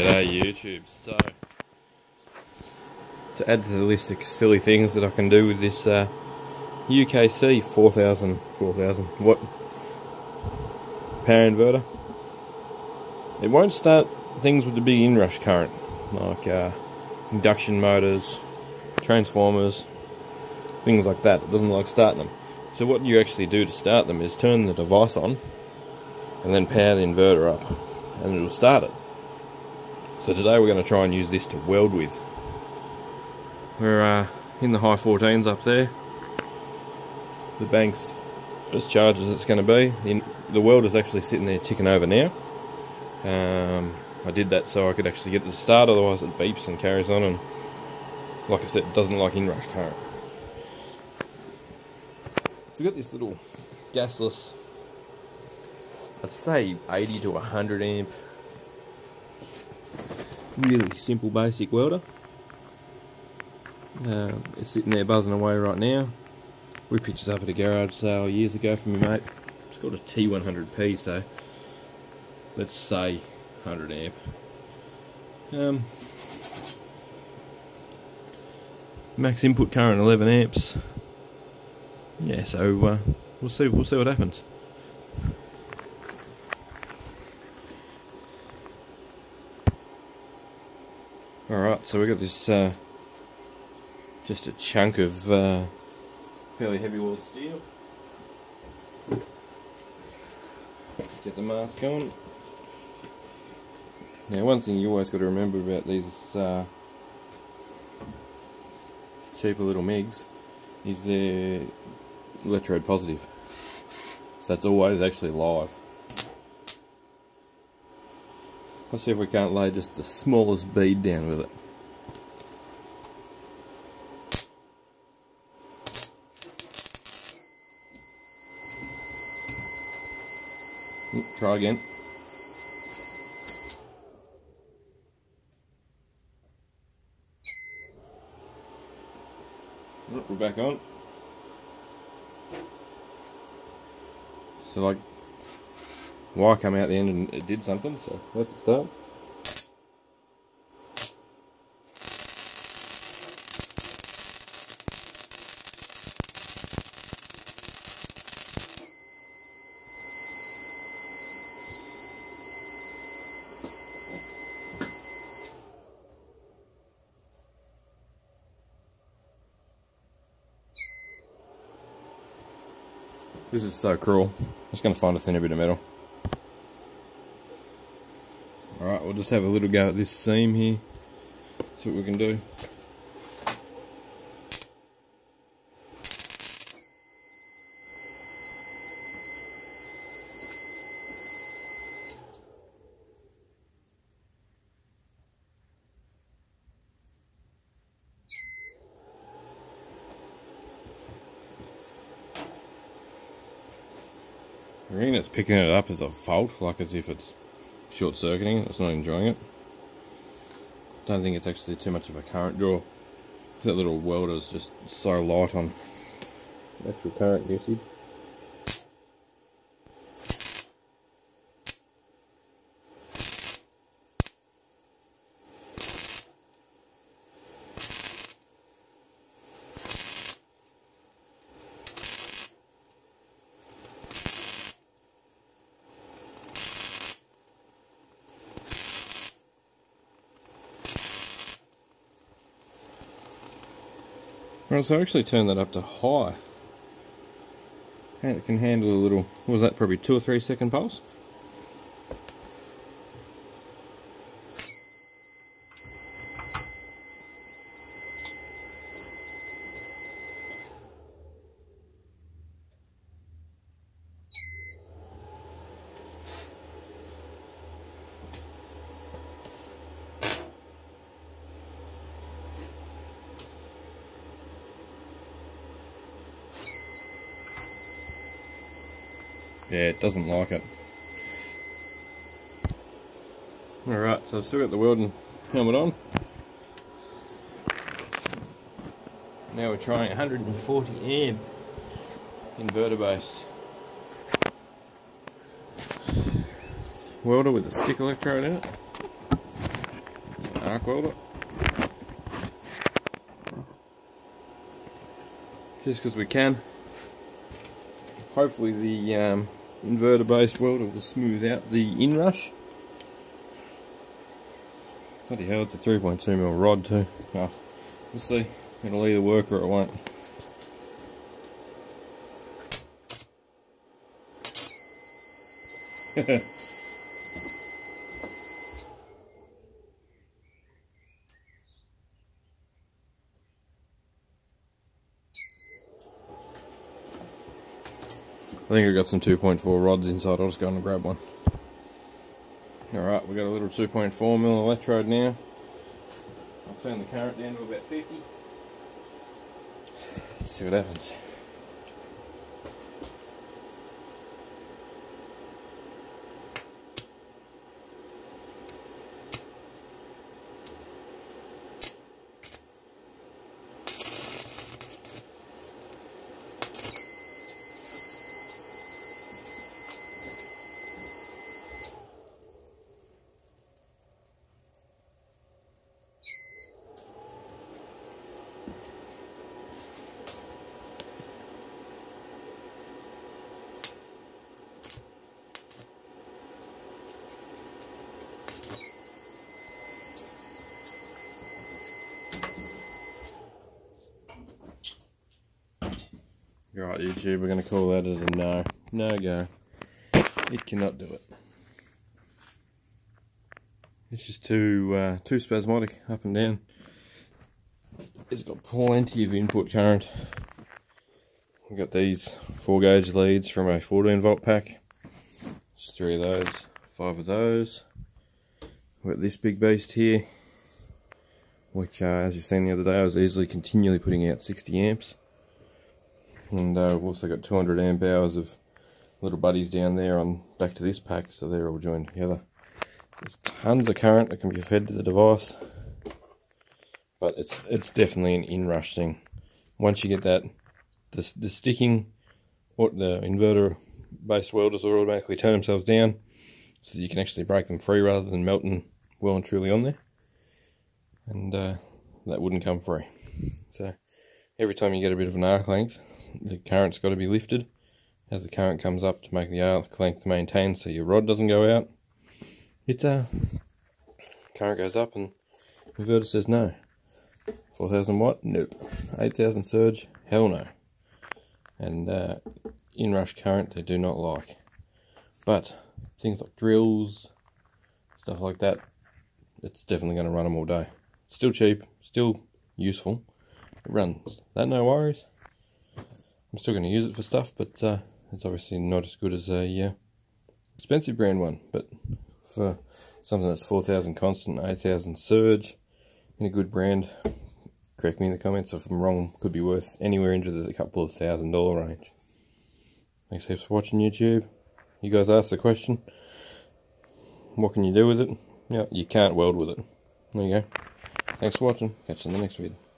G'day YouTube. So, to add to the list of silly things that I can do with this uh, UKC 4000, 4000 watt power inverter, it won't start things with the big inrush current, like uh, induction motors, transformers, things like that. It doesn't like starting them. So what you actually do to start them is turn the device on and then power the inverter up and it'll start it. So today we're going to try and use this to weld with. We're uh, in the high 14s up there. The bank's as charged as it's going to be. The, the welder's actually sitting there ticking over now. Um, I did that so I could actually get it to start, otherwise it beeps and carries on and like I said, it doesn't like inrush current. So we've got this little gasless, I'd say 80 to 100 amp really simple basic welder. Um, it's sitting there buzzing away right now. We picked it up at a garage sale years ago from my mate. It's got a T100P, so let's say 100 amp. Um, max input current 11 amps. Yeah, so uh, we'll see. We'll see what happens. Alright, so we got this uh, just a chunk of uh, fairly heavy walled steel. Let's get the mask on. Now one thing you always got to remember about these uh, cheaper little MIGs is they're electrode positive. So that's always actually live. Let's see if we can't lay just the smallest bead down with it. Try again. we're back on. So like wire come out the end and it did something, so let's start. This is so cruel. I'm just going to find a thinner bit of metal. Alright, we'll just have a little go at this seam here. See what we can do. I it's picking it up as a fault, like as if it's short circuiting, it's not enjoying it. Don't think it's actually too much of a current draw. That little welder is just so light on actual current usage. Right, so I actually turned that up to high. And it can handle a little, was that, probably two or three second pulse? Yeah, it doesn't like it. Alright, so I've still got the welding helmet on. Now we're trying 140 amp inverter based. Welder with a stick electrode in it. arc welder. Just because we can. Hopefully the um, inverter based welder will smooth out the inrush. Bloody hell, it's a 3.2mm rod too. Oh, we'll see. It'll either work or it won't. I think I got some 2.4 rods inside, I'll just go and grab one. Alright, we got a little 2.4 mil electrode now. I'll turn the current down to about 50. Let's see what happens. Right, YouTube, we're going to call that as a no. No go. It cannot do it. It's just too uh, too spasmodic up and down. It's got plenty of input current. We've got these 4 gauge leads from a 14 volt pack. Just three of those, five of those. We've got this big beast here, which uh, as you've seen the other day, I was easily continually putting out 60 amps and uh, we've also got 200 amp hours of little buddies down there on back to this pack so they're all joined together. There's tons of current that can be fed to the device but it's it's definitely an inrush thing. Once you get that the, the sticking what the inverter based welders will automatically turn themselves down so that you can actually break them free rather than melting well and truly on there. And uh, that wouldn't come free. So every time you get a bit of an arc length the current's got to be lifted as the current comes up to make the arc length maintain so your rod doesn't go out. It's a uh, current goes up and inverter says no. 4000 watt? Nope. 8000 surge? Hell no. And uh, inrush current they do not like. But things like drills, stuff like that, it's definitely going to run them all day. Still cheap, still useful. It runs. That no worries. I'm still going to use it for stuff, but uh, it's obviously not as good as a uh, expensive brand one. But for something that's 4,000 constant, 8,000 surge, in a good brand, correct me in the comments if I'm wrong, could be worth anywhere into the couple of thousand dollar range. Thanks heaps for watching YouTube. You guys asked the question, what can you do with it? Yeah, you can't weld with it. There you go. Thanks for watching. Catch you in the next video.